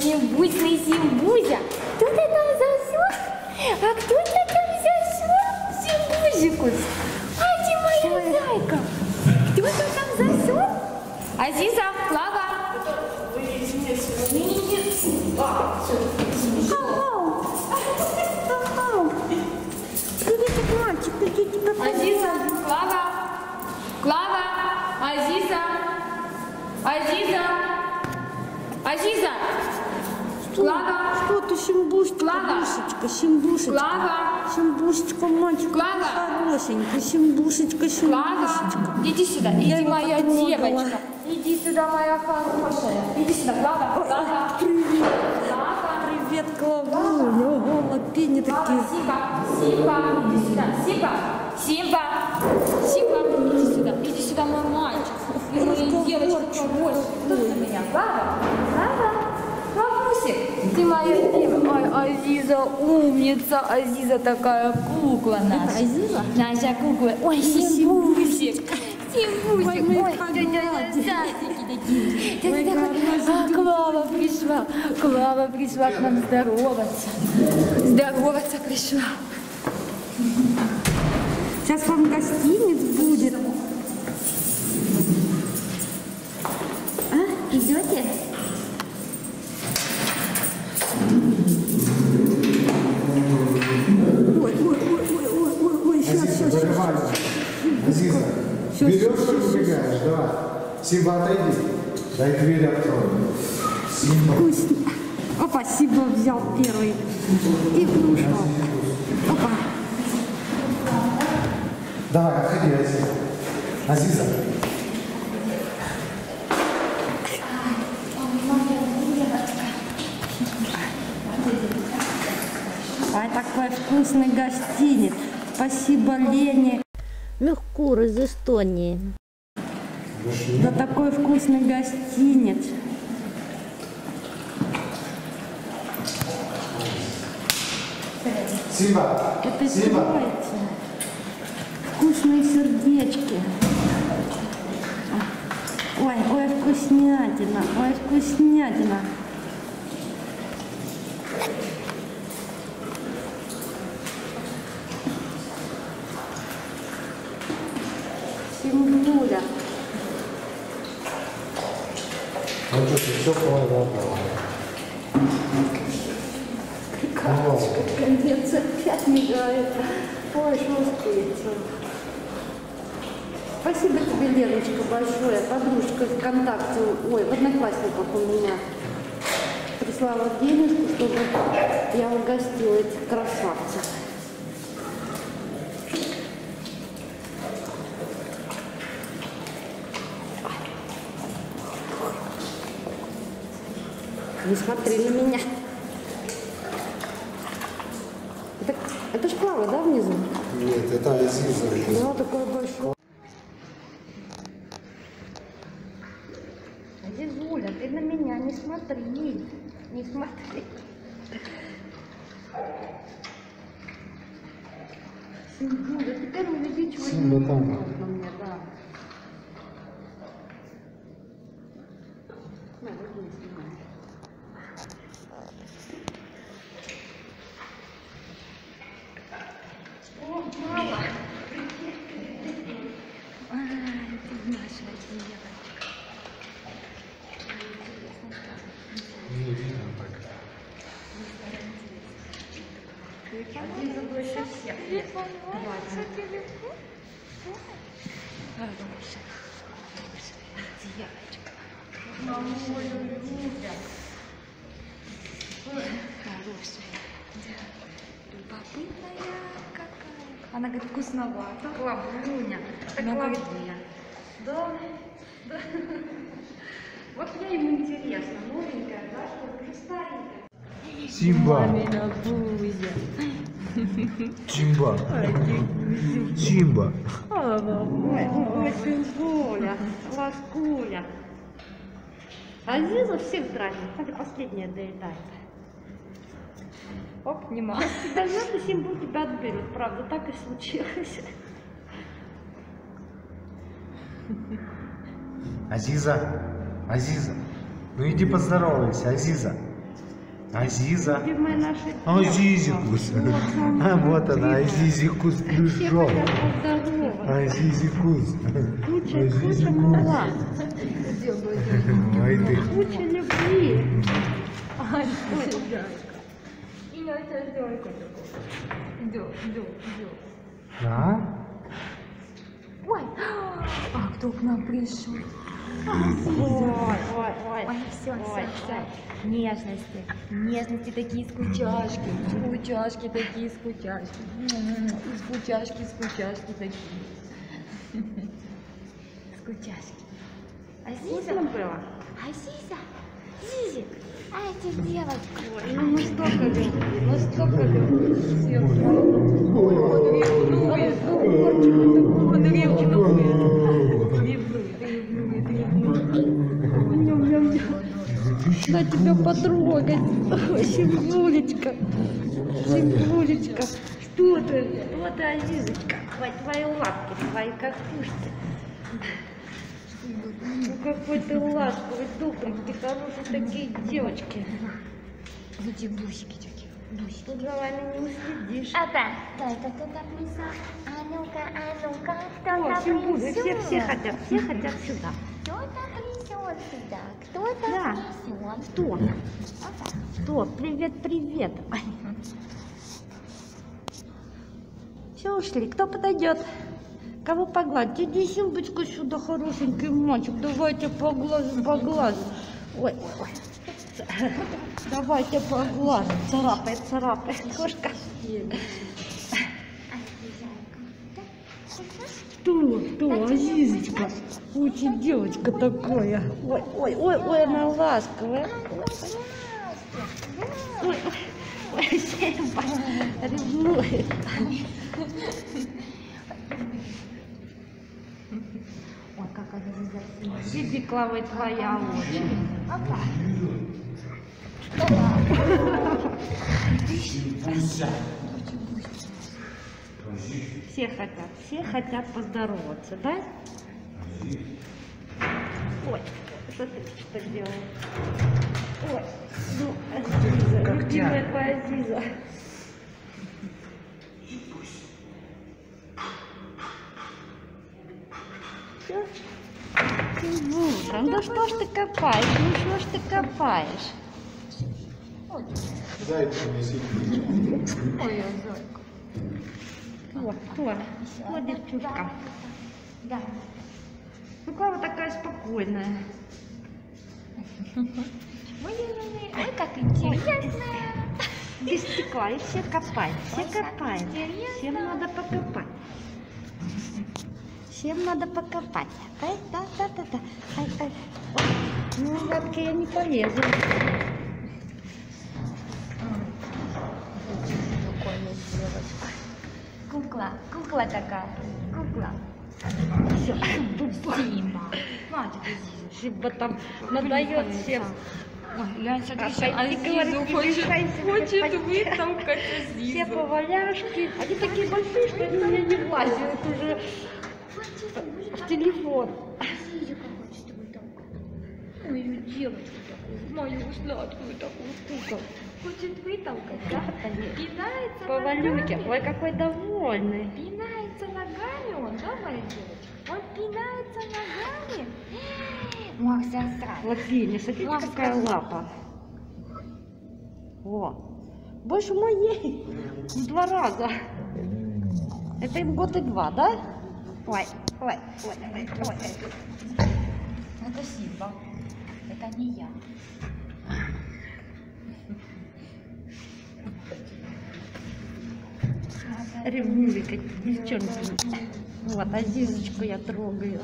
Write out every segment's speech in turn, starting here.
Зімбузний зімбузя. Хто а ти там завзяв? А хто ти там завзяв? Зімбузику. А ти моя зайка. Хто ти там завзяв? Азіза, Клава. Ау, ау. Привіт, мальчик, привіт, тебе Азіза, Клава. Клава, Азіза. Азіза. Азіза. Клава, Что ты, Симбушечка, Клава. Бушечка, Симбушечка. Клава, Симбушечка, мальчик, Клава. хорошенькая, Симбушечка, Клава, Симбушечка. иди сюда, Я иди, его моя девочка, иди сюда, моя хорошая, иди сюда, Клава, Клава, Привет, Клава, привет, Клавуня. Ого, лапини такие. Симба, Симба, иди сюда, Симба, Симба, Симба, иди сюда, иди сюда, мой мальчик, ты моя девочка хорошая, кто ты меня, Клава, Клава, Клавусик, ты моя девочка, ой, Азиза умница, Азиза такая кукла наша. Азиза? Наша кукла, ой, Симбусик, Симбусик, Ой, садики такие. А, Клава пришла, Клава пришла к нам здороваться, здороваться пришла. Сейчас вам гостиниц будет. А, идете? Ой, ой, ой, ой, ой, ой, ой, сейчас, Азиза, сейчас, закрывай. Азиза, Щас, берешь щас, и щас. убегаешь, давай. Симба, отойди. Дай дверь открою. Симба. Вкусно. Опа, Сиба взял первый. И ушел. Опа. Давай, отходи, Азиза. Азиза. Ай, такой вкусный гостиниц. Спасибо Лене. Меркур из Эстонии. За такой вкусный гостиниц. Симба. Это откройте. Вкусные сердечки. Ой, ой, вкуснятина, ой, вкуснятина. Симбуля. Ты все понял, Карточка, конец опять мигает. Ой. Спасибо тебе, Леночка, большое. Подружка ВКонтакте, ой, в Одноклассниках у меня прислала денежку, чтобы я угостила этих красавцев. Не смотри на меня. Это, это шкала, да, внизу? Нет, это Азиза. Да, такой большой. Зизуля, ты на меня не смотри, не смотри. Симбуля, теперь увеличивай Симба не там. можно мне, да. На, возьми, снимай. О, мама! Ай, ты наша девочка. Не видно так. Азиза больше всех. Давай, телефон. Хорошая. Девочка. Мамулю. Хорошая. Любопытная какая. Она говорит, вкусновато. Клавуня. Это Она говорит, да, да. Вот мне им интересно, новенькая, да, что уже старенькая. Симба. Мамина Бузя. Симба. Симба. Ой, ой, сынуля, ласкуля. Азиза всех дразнит, хотя последняя доедает. Оп, нема. Ждет, и Симбу тебя отберут, правда, так и случилось. Азиза. Азиза. Ну иди поздоровайся, Азиза. Азиза. Любимая наша Азизикус. А вот она, Азизикус поздороваться. Азизикус. Куча, куча мала. Ты. Куча любви. И я тебя сделаю такой. Иду, иду, иду. А? Ой, а кто к нам пришел? Ой, ой, ой. Ой, все, все, все. Нежности. Нежности такие скучашки. Скучашки такие скучашки. М, Скучашки, скучашки такие. Скучашки. Азиза? Вкусно было? Азиза? Зизик? А эти девочка. Ой, ну мы столько любим, мы столько любим. Всех. Он ревнует. Он ревнует. Ревнует, ревнует, ревнует. Да тебя потрогать. Ой, Символечка. Символечка. Что ты? Что ты, Азизочка? Ой, твои лапки, твои как пушки. Ну какой ты ласковый, добренький, хорошие такие девочки. Ну, эти бусики такие. Бусики. Тут за вами не уследишь. Опа. Только кто-то пришел. А ну-ка, а ну-ка, О, кто-то Символы, все, все хотят, все хотят сюда. Кто-то пришел сюда. Кто-то Да. пришел. Кто? Опа. Кто? Привет, привет. Все ушли. Кто подойдет? Кого погладить? Иди, Симбочка, сюда, хорошенький мальчик. Давайте поглажу, поглажу. Ой. Давайте поглажу. Царапает, царапает. Кошка. Кто? Кто? Азизочка. Очень девочка такая. Ой, ой, ой, ой, она ласковая. Ой, ой, ой, ревнует. Ой, как Клава, твоя. Опа. Все хотят, все хотят поздороваться, да? Ой, ты что делаешь? Ой, ну, Азиза, любимая твоя Азиза. Символка, ну да что ж ты копаешь, ну что ж ты копаешь? Ой, ой, Зойка. Кто, кто? Кто девчушка? Да. Ну, Клава такая спокойная. Ой-ой-ой, ой, как интересно. Без стекла, и все копают, все Ой, копают. Всем надо покопать. Всем надо покопать. Ай, да, да, да, да. Ай, ай. Ну, гадко я не полезу. Кукла, кукла такая. Кукла. Все, Симба. Мальчик Зиза. Там надает всем. Ой, глянь, смотри, А говорит, не хочет, хочет вытолкать Все Азизу. поваляшки. Они такие большие, что они меня не влазят уже в телефон. Мою девочку такую. Мою сладкую такую кукол. Хочет вытолкать, да? Пинается Повалюки. ногами. Ой, какой довольный. Пинается ногами он, да, моя девочка? Он пинается ногами. Ох, засрал. Лапиня, смотрите, Лапка. какая лапа. О, больше моей. В два раза. Это им год и два, да? Ой, ой, ой, ой, ой. Это Симба. Это не я. Ревнивые какие девчонки. Вот, Азизочку я трогаю.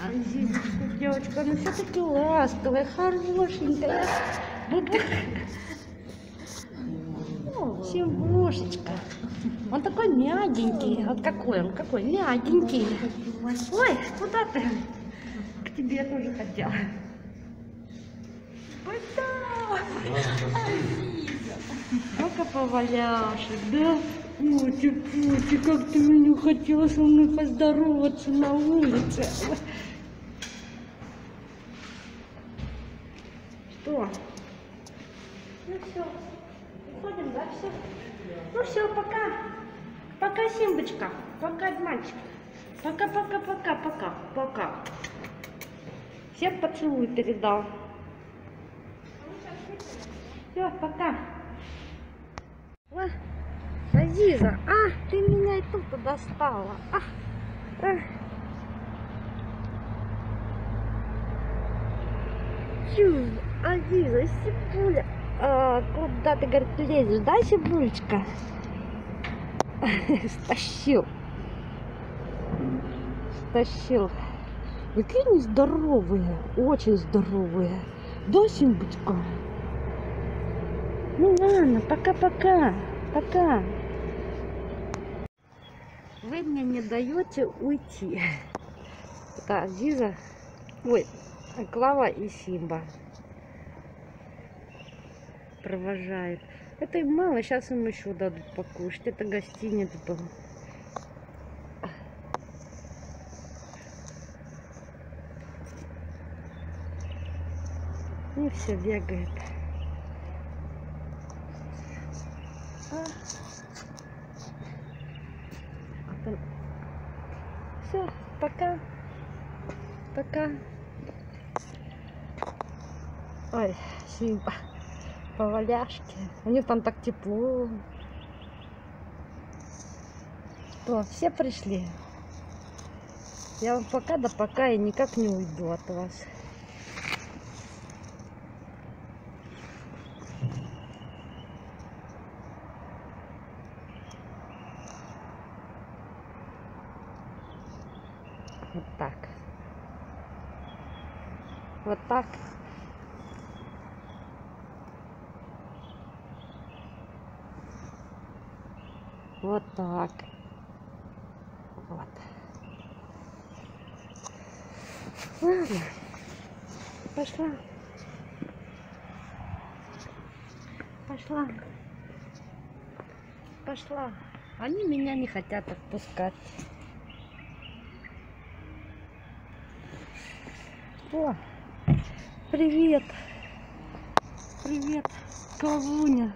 Азизочку, девочка, она все-таки ласковая, хорошенькая. Вот Симбушечка. Он такой мягенький. Вот какой он, какой мягенький. Ой, куда ты? К тебе тоже хотела. Ну-ка, поваляшек, да? Котик, котик, как ты меня хотела со мной поздороваться на улице. Что? Ну все, уходим, да, все? Ну все, пока. Пока, Симбочка. Пока, мальчик. Пока, пока, пока, пока, пока. Всем поцелуй передал. Все, пока. А, Азиза, а, ты меня и тут достала. А, а. Чу, Азиза, Сибуля. А, куда ты, говорит, лезешь, да, Сибулечка? Стащил. Стащил. Какие они здоровые, очень здоровые. Да, Симбочка? Ну ладно, пока-пока. Пока. Вы мне не даете уйти. Это Азиза. Ой, Клава и Симба. Провожает. Это им мало, сейчас им еще дадут покушать. Это гостиница была. И все бегает. Все, пока. Пока. Ой, Симба. Поваляшки. У них там так тепло. Что, все пришли? Я вам пока да пока и никак не уйду от вас. Вот так. Вот так. Вот так. Вот. Ладно. Пошла. Пошла. Пошла. Они меня не хотят отпускать. О, привет. Привет, Клавуня.